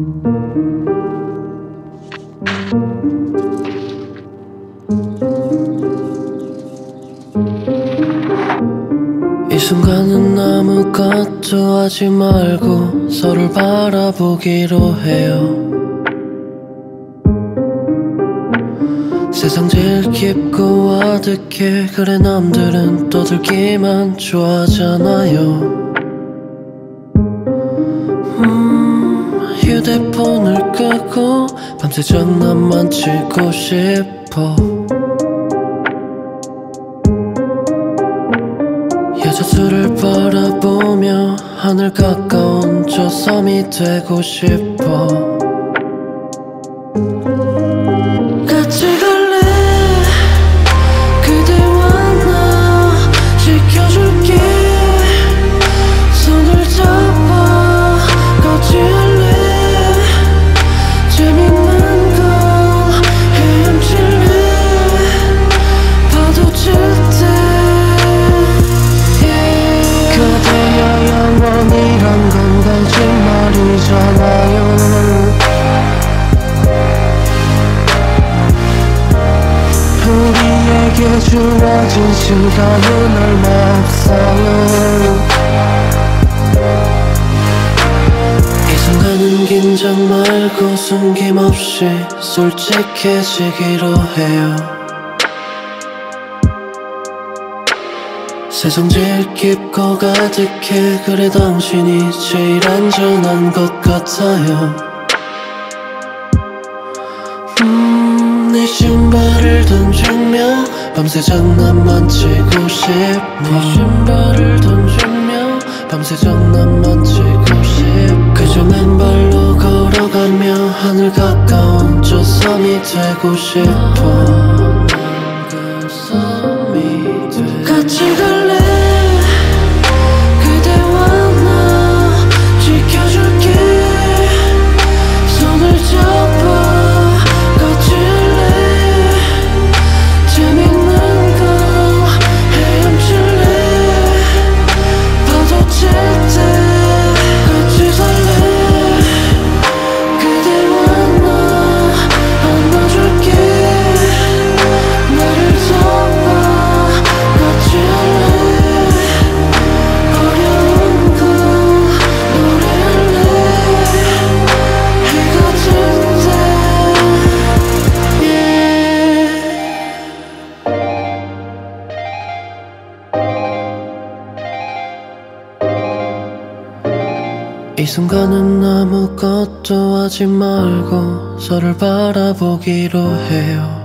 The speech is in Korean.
이 순간은 아무 것도 하지 말고 서로를 바라보기로 해요. 세상 제일 깊고 아득해. 그래 남들은 떠들기만 좋아하잖아요. 음, 휴대폰을 끄고 밤새 장난만 치고 싶어. 여자들을 바라보며 하늘 가까운 저 섬이 되고 싶어 거짓말이잖아요. 우리에게 주어진 시간은 얼마 없어요. 이 순간은 긴장 말고 숨김없이 솔직해지기로 해요 세상 제일 깊고 가득해. 그래 당신이 제일 안전한 것 같아요. 음, 내 신발을 던지며 밤새 장난만 치고 싶어. 내 신발을 던지며 밤새 장난만 치고 싶어. 그저 맨발로 걸어가며 하늘 가까운 저 섬이 되고 싶어 이 순간은 아무것도 하지 말고 서로를 바라보기로 해요